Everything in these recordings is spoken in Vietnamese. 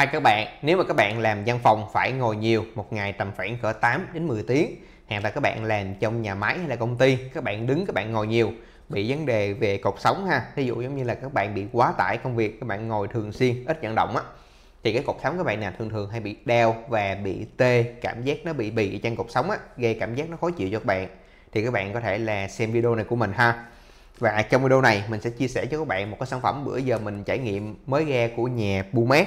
Hai các bạn, nếu mà các bạn làm văn phòng phải ngồi nhiều, một ngày tầm khoảng cỡ 8 đến 10 tiếng, hoặc là các bạn làm trong nhà máy hay là công ty, các bạn đứng các bạn ngồi nhiều, bị vấn đề về cột sống ha. Ví dụ giống như là các bạn bị quá tải công việc, các bạn ngồi thường xuyên, ít vận động á. Thì cái cột sống các bạn nè thường thường hay bị đau và bị tê cảm giác nó bị bị trên cột sống á gây cảm giác nó khó chịu cho các bạn. Thì các bạn có thể là xem video này của mình ha. Và trong video này mình sẽ chia sẻ cho các bạn một cái sản phẩm bữa giờ mình trải nghiệm mới ra của nhà Bumet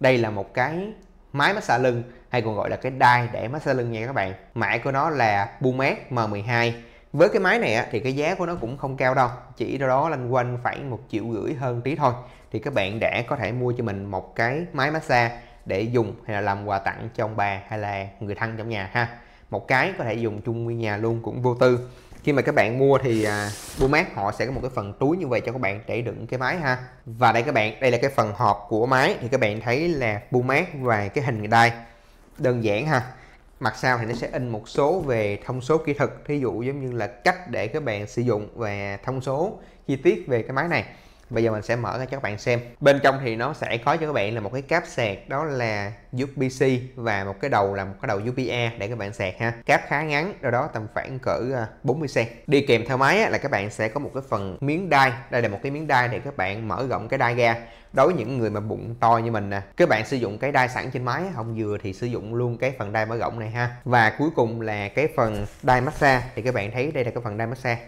đây là một cái máy massage lưng, hay còn gọi là cái đai để massage lưng nha các bạn. Mã của nó là Bumet M12 với cái máy này thì cái giá của nó cũng không cao đâu, chỉ đâu đó lanh quanh khoảng một triệu rưỡi hơn tí thôi. Thì các bạn đã có thể mua cho mình một cái máy massage để dùng hay là làm quà tặng cho ông bà hay là người thân trong nhà ha. Một cái có thể dùng chung nguyên nhà luôn cũng vô tư khi mà các bạn mua thì à, mát họ sẽ có một cái phần túi như vậy cho các bạn để đựng cái máy ha. Và đây các bạn đây là cái phần hộp của máy thì các bạn thấy là mát và cái hình đai đơn giản ha. Mặt sau thì nó sẽ in một số về thông số kỹ thuật thí dụ giống như là cách để các bạn sử dụng và thông số chi tiết về cái máy này bây giờ mình sẽ mở ra cho các bạn xem. Bên trong thì nó sẽ có cho các bạn là một cái cáp sạc, đó là USB-C và một cái đầu là một cái đầu USB-A để các bạn sạc ha. Cáp khá ngắn, đâu đó tầm khoảng cỡ à, 40cm đi kèm theo máy là các bạn sẽ có một cái phần miếng đai. Đây là một cái miếng đai để các bạn mở rộng cái đai ra. Đối với những người mà bụng to như mình nè, các bạn sử dụng cái đai sẵn trên máy không vừa thì sử dụng luôn cái phần đai mở rộng này ha. Và cuối cùng là cái phần đai massage. Thì các bạn thấy đây là cái phần đai massage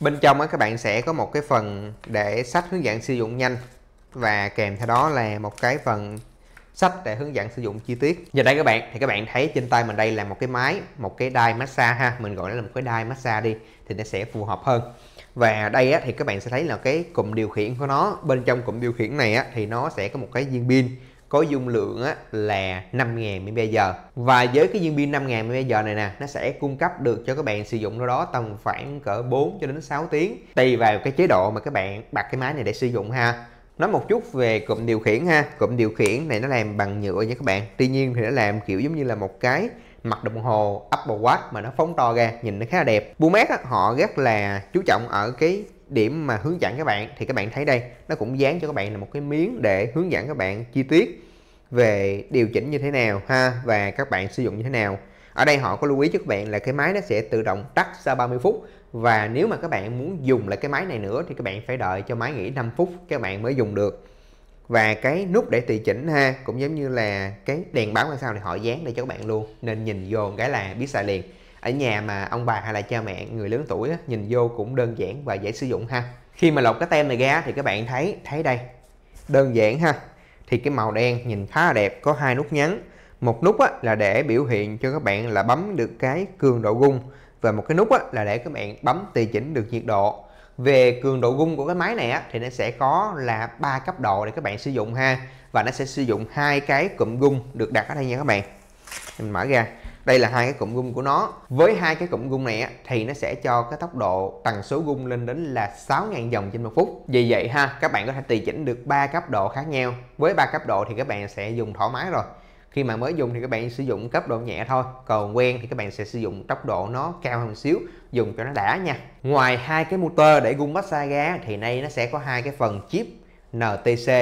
bên trong á các bạn sẽ có một cái phần để sách hướng dẫn sử dụng nhanh. Và kèm theo đó là một cái phần sách để hướng dẫn sử dụng chi tiết. Giờ đây các bạn thì các bạn thấy trên tay mình đây là một cái máy một cái đai massage ha. Mình gọi nó là một cái đai massage đi thì nó sẽ phù hợp hơn. Và đây á, thì các bạn sẽ thấy là cái cụm điều khiển của nó bên trong cụm điều khiển này á, thì nó sẽ có một cái viên pin có dung lượng á, là 5.000 mAh. Và với cái viên pin 5.000 mAh này nè nó sẽ cung cấp được cho các bạn sử dụng đâu đó tầm khoảng cỡ 4 cho đến 6 tiếng tùy vào cái chế độ mà các bạn đặt cái máy này để sử dụng ha. Nói một chút về cụm điều khiển ha. Cụm điều khiển này nó làm bằng nhựa nha các bạn. Tuy nhiên thì nó làm kiểu giống như là một cái mặt đồng hồ Apple Watch mà nó phóng to ra, nhìn nó khá là đẹp. Pumat họ rất là chú trọng ở cái điểm mà hướng dẫn các bạn. Thì các bạn thấy đây, nó cũng dán cho các bạn là một cái miếng để hướng dẫn các bạn chi tiết về điều chỉnh như thế nào ha, và các bạn sử dụng như thế nào. Ở đây họ có lưu ý cho các bạn là cái máy nó sẽ tự động tắt sau 30 phút. Và nếu mà các bạn muốn dùng lại cái máy này nữa thì các bạn phải đợi cho máy nghỉ 5 phút, các bạn mới dùng được và cái nút để tùy chỉnh ha cũng giống như là cái đèn báo ngoài sau thì họ dán để cho các bạn luôn. Nên nhìn vô cái là biết xài liền. Ở nhà mà ông bà hay là cha mẹ người lớn tuổi á, nhìn vô cũng đơn giản và dễ sử dụng ha. Khi mà lột cái tem này ra thì các bạn thấy thấy đây. Đơn giản ha. Thì cái màu đen nhìn khá là đẹp có hai nút nhấn. Một nút á, là để biểu hiện cho các bạn là bấm được cái cường độ gung. Và một cái nút á, là để các bạn bấm tùy chỉnh được nhiệt độ về cường độ gung của cái máy này á, thì nó sẽ có là ba cấp độ để các bạn sử dụng ha. Và nó sẽ sử dụng hai cái cụm gung được đặt ở đây nha các bạn. Mình mở ra. Đây là hai cái cụm gung của nó. Với hai cái cụm gung này á, thì nó sẽ cho cái tốc độ tần số gung lên đến là 6.000 dòng trên một phút. Vì vậy ha các bạn có thể tùy chỉnh được ba cấp độ khác nhau. Với ba cấp độ thì các bạn sẽ dùng thoải mái rồi khi mà mới dùng thì các bạn sử dụng cấp độ nhẹ thôi, còn quen thì các bạn sẽ sử dụng tốc độ nó cao hơn xíu, dùng cho nó đã nha. Ngoài hai cái motor để gung massage ra thì nay nó sẽ có hai cái phần chip NTC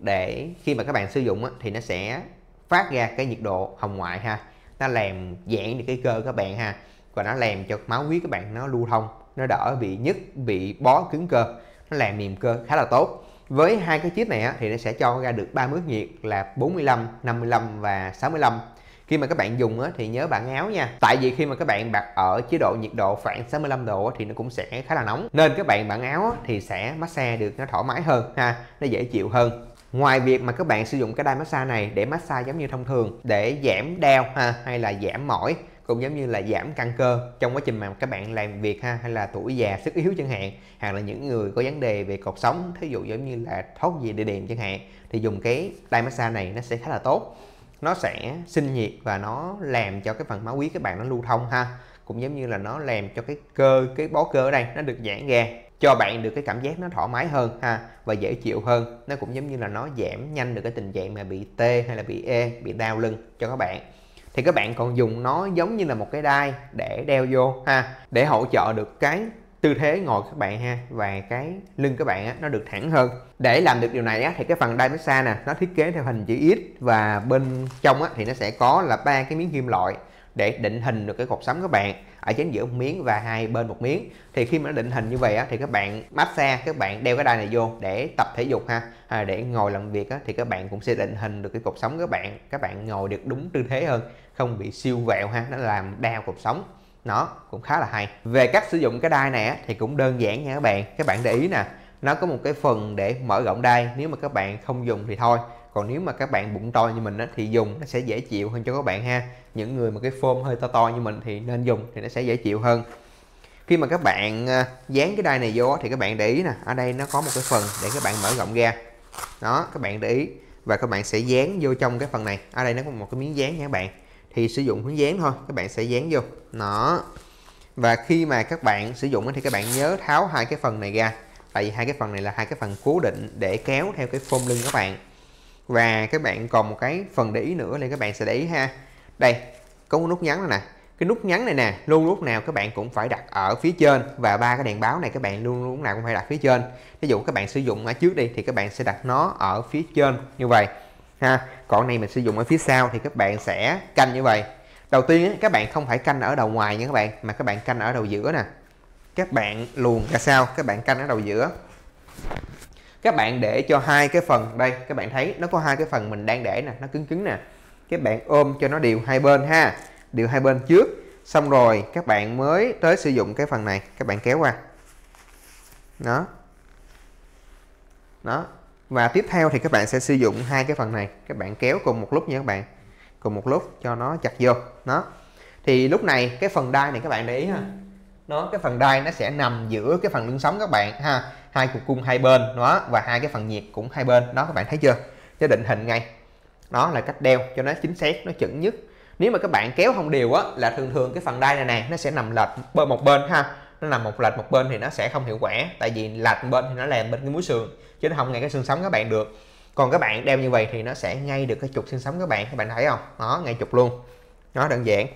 để khi mà các bạn sử dụng thì nó sẽ phát ra cái nhiệt độ hồng ngoại ha. Nó làm giãn được cái cơ các bạn ha, và nó làm cho máu huyết các bạn nó lưu thông, nó đỡ bị nhức, bị bó cứng cơ, nó làm mềm cơ khá là tốt với hai cái chip này á, thì nó sẽ cho ra được ba mức nhiệt là 45, 55 và 65 khi mà các bạn dùng á, thì nhớ bạn áo nha. Tại vì khi mà các bạn bật ở chế độ nhiệt độ khoảng 65 độ thì nó cũng sẽ khá là nóng. Nên các bạn bạn áo á, thì sẽ massage được nó thoải mái hơn ha nó dễ chịu hơn. Ngoài việc mà các bạn sử dụng cái đai massage này để massage giống như thông thường để giảm đau ha hay là giảm mỏi cũng giống như là giảm căng cơ trong quá trình mà các bạn làm việc ha hay là tuổi già sức yếu chẳng hạn hoặc là những người có vấn đề về cột sống thí dụ giống như là thoát gì địa điểm chẳng hạn thì dùng cái tay massage này nó sẽ khá là tốt. Nó sẽ sinh nhiệt và nó làm cho cái phần máu huyết các bạn nó lưu thông ha. Cũng giống như là nó làm cho cái cơ cái bó cơ ở đây nó được giãn ra cho bạn được cái cảm giác nó thoải mái hơn ha và dễ chịu hơn. Nó cũng giống như là nó giảm nhanh được cái tình trạng mà bị tê hay là bị e, bị đau lưng cho các bạn thì các bạn còn dùng nó giống như là một cái đai để đeo vô ha để hỗ trợ được cái tư thế ngồi các bạn ha và cái lưng các bạn á, nó được thẳng hơn. Để làm được điều này á, thì cái phần đai massage nè nó thiết kế theo hình chữ X và bên trong á, thì nó sẽ có là ba cái miếng kim loại để định hình được cái cột sống các bạn ở chính giữa một miếng và hai bên một miếng. Thì khi mà nó định hình như vậy á, thì các bạn massage các bạn đeo cái đai này vô để tập thể dục ha. À, để ngồi làm việc á, thì các bạn cũng sẽ định hình được cái cột sống các bạn. Các bạn ngồi được đúng tư thế hơn không bị siêu vẹo ha nó làm đau cột sống. Nó cũng khá là hay. Về cách sử dụng cái đai này á, thì cũng đơn giản nha các bạn. Các bạn để ý nè nó có một cái phần để mở rộng đai. Nếu mà các bạn không dùng thì thôi còn nếu mà các bạn bụng to như mình á, thì dùng nó sẽ dễ chịu hơn cho các bạn ha. Những người mà cái form hơi to to như mình thì nên dùng thì nó sẽ dễ chịu hơn. Khi mà các bạn à, dán cái đai này vô thì các bạn để ý nè ở đây nó có một cái phần để các bạn mở rộng ra. Đó các bạn để ý. Và các bạn sẽ dán vô trong cái phần này. Ở đây nó có một cái miếng dán nha các bạn. Thì sử dụng hướng dán thôi các bạn sẽ dán vô. Nó và khi mà các bạn sử dụng thì các bạn nhớ tháo hai cái phần này ra. Tại vì hai cái phần này là hai cái phần cố định để kéo theo cái form lưng các bạn và các bạn còn một cái phần để ý nữa là các bạn sẽ để ý ha đây có một nút nhấn này nè cái nút nhấn này nè luôn lúc nào các bạn cũng phải đặt ở phía trên và ba cái đèn báo này các bạn luôn lúc nào cũng phải đặt phía trên ví dụ các bạn sử dụng ở trước đi thì các bạn sẽ đặt nó ở phía trên như vậy ha còn này mình sử dụng ở phía sau thì các bạn sẽ canh như vậy đầu tiên các bạn không phải canh ở đầu ngoài nha các bạn mà các bạn canh ở đầu giữa nè các bạn luồn ra sau các bạn canh ở đầu giữa các bạn để cho hai cái phần, đây, các bạn thấy, nó có hai cái phần mình đang để nè, nó cứng cứng nè. Các bạn ôm cho nó đều hai bên ha, đều hai bên trước. Xong rồi các bạn mới tới sử dụng cái phần này, các bạn kéo qua. Đó. Đó. Và tiếp theo thì các bạn sẽ sử dụng hai cái phần này, các bạn kéo cùng một lúc nha các bạn, cùng một lúc cho nó chặt vô. Nó thì lúc này cái phần đai này các bạn để ý ha. Nó cái phần đai nó sẽ nằm giữa cái phần lưng sống các bạn ha hai cục cung hai bên đó và hai cái phần nhiệt cũng hai bên. Đó, các bạn thấy chưa? Cho định hình ngay. Đó là cách đeo cho nó chính xác, nó chuẩn nhất. Nếu mà các bạn kéo không đều á, là thường thường cái phần đai này nè, nó sẽ nằm lệch bên một bên ha. Nó nằm một lệch một bên thì nó sẽ không hiệu quả, tại vì lệch bên thì nó làm bên cái múi sườn, chứ nó không ngay cái xương sống các bạn được. Còn các bạn đeo như vậy thì nó sẽ ngay được cái trục xương sống các bạn các bạn thấy không? Đó, ngay trục luôn. Nó đơn giản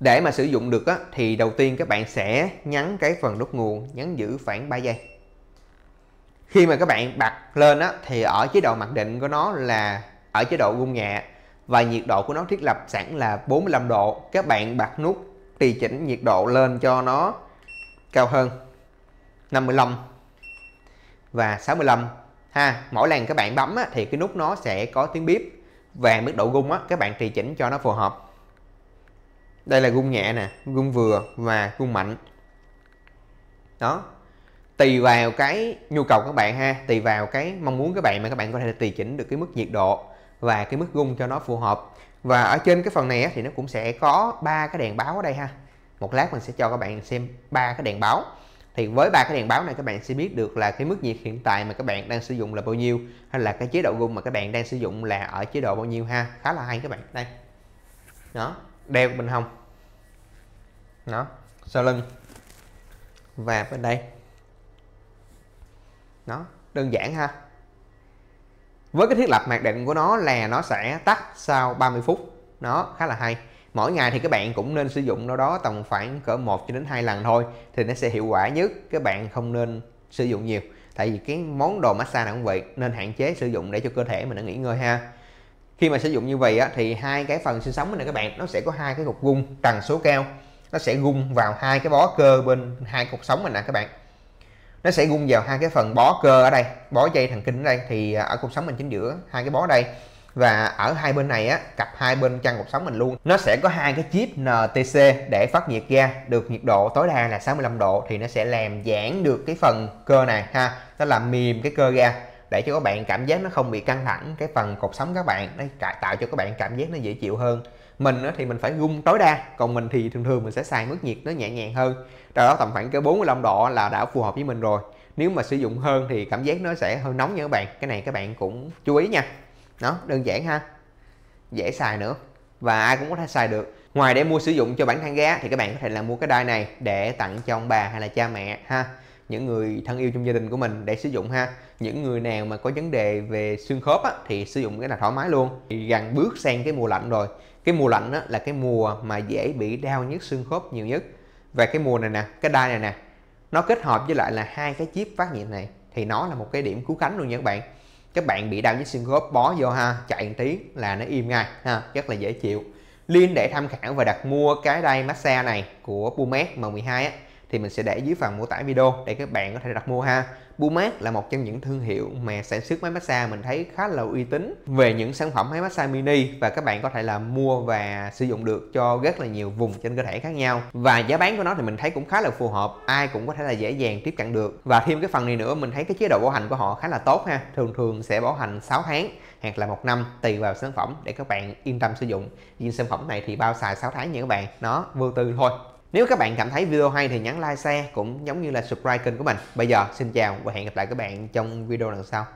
để mà sử dụng được á, thì đầu tiên các bạn sẽ nhấn cái phần nút nguồn nhấn giữ khoảng 3 giây. Khi mà các bạn bật lên á, thì ở chế độ mặc định của nó là ở chế độ rung nhẹ và nhiệt độ của nó thiết lập sẵn là 45 độ. Các bạn bật nút tùy chỉnh nhiệt độ lên cho nó cao hơn 55 và 65 ha mỗi lần các bạn bấm á, thì cái nút nó sẽ có tiếng bíp và mức độ rung á, các bạn tùy chỉnh cho nó phù hợp đây là gung nhẹ nè, gung vừa và gung mạnh. Đó. Tùy vào cái nhu cầu các bạn ha, tùy vào cái mong muốn các bạn mà các bạn có thể tùy chỉnh được cái mức nhiệt độ và cái mức gung cho nó phù hợp. Và ở trên cái phần này thì nó cũng sẽ có ba cái đèn báo ở đây ha. Một lát mình sẽ cho các bạn xem ba cái đèn báo. Thì với ba cái đèn báo này các bạn sẽ biết được là cái mức nhiệt hiện tại mà các bạn đang sử dụng là bao nhiêu, hay là cái chế độ gung mà các bạn đang sử dụng là ở chế độ bao nhiêu ha. Khá là hay các bạn. Đây. Đó. Đeo bên hông nó sau lưng. Và bên đây. Nó đơn giản ha. Với cái thiết lập mặc định của nó là nó sẽ tắt sau 30 phút. Nó khá là hay. Mỗi ngày thì các bạn cũng nên sử dụng nó đó tầm khoảng cỡ 1 cho đến hai lần thôi thì nó sẽ hiệu quả nhất. Các bạn không nên sử dụng nhiều. Tại vì cái món đồ massage này cũng vậy nên hạn chế sử dụng để cho cơ thể mình nó nghỉ ngơi ha. Khi mà sử dụng như vậy á, thì hai cái phần sinh sống này các bạn nó sẽ có hai cái cục gung tần số cao nó sẽ gung vào hai cái bó cơ bên hai cột sống mình nè các bạn. Nó sẽ gung vào hai cái phần bó cơ ở đây, bó dây thần kinh ở đây. Thì à, ở cột sống mình chính giữa hai cái bó đây. Và ở hai bên này á, cặp hai bên chân cột sống mình luôn. Nó sẽ có hai cái chip NTC để phát nhiệt ra được nhiệt độ tối đa là 65 độ thì nó sẽ làm giãn được cái phần cơ này ha. Nó làm mềm cái cơ ra để cho các bạn cảm giác nó không bị căng thẳng cái phần cột sống các bạn. Nó tạo cho các bạn cảm giác nó dễ chịu hơn mình thì mình phải gung tối đa còn mình thì thường thường mình sẽ xài mức nhiệt nó nhẹ nhàng hơn. Đó, đó tầm khoảng cái 45 độ là đã phù hợp với mình rồi. Nếu mà sử dụng hơn thì cảm giác nó sẽ hơi nóng nha các bạn. Cái này các bạn cũng chú ý nha. Đó đơn giản ha. Dễ xài nữa. Và ai cũng có thể xài được. Ngoài để mua sử dụng cho bản thân gá thì các bạn có thể là mua cái đai này để tặng cho ông bà hay là cha mẹ ha những người thân yêu trong gia đình của mình để sử dụng ha. Những người nào mà có vấn đề về xương khớp á, thì sử dụng cái là thoải mái luôn. Thì gần bước sang cái mùa lạnh rồi. Cái mùa lạnh á, là cái mùa mà dễ bị đau nhức xương khớp nhiều nhất. Và cái mùa này nè cái đai này nè nó kết hợp với lại là hai cái chip phát nhiệt này. Thì nó là một cái điểm cứu cánh luôn nha các bạn. Các bạn bị đau với xương khớp bó vô ha chạy một tí là nó im ngay ha rất là dễ chịu. Link để tham khảo và đặt mua cái đai massage này của Pumet M12 á thì mình sẽ để dưới phần mô tả video để các bạn có thể đặt mua ha. Pumat là một trong những thương hiệu mà sản xuất máy massage mình thấy khá là uy tín. Về những sản phẩm máy massage mini và các bạn có thể là mua và sử dụng được cho rất là nhiều vùng trên cơ thể khác nhau. Và giá bán của nó thì mình thấy cũng khá là phù hợp, ai cũng có thể là dễ dàng tiếp cận được. Và thêm cái phần này nữa, mình thấy cái chế độ bảo hành của họ khá là tốt ha. Thường thường sẽ bảo hành 6 tháng hoặc là một năm, tùy vào sản phẩm để các bạn yên tâm sử dụng. Riêng sản phẩm này thì bao xài 6 tháng nha các bạn. Nó vô tư thôi nếu các bạn cảm thấy video hay thì nhấn like, share cũng giống như là subscribe kênh của mình. Bây giờ, xin chào và hẹn gặp lại các bạn trong video lần sau.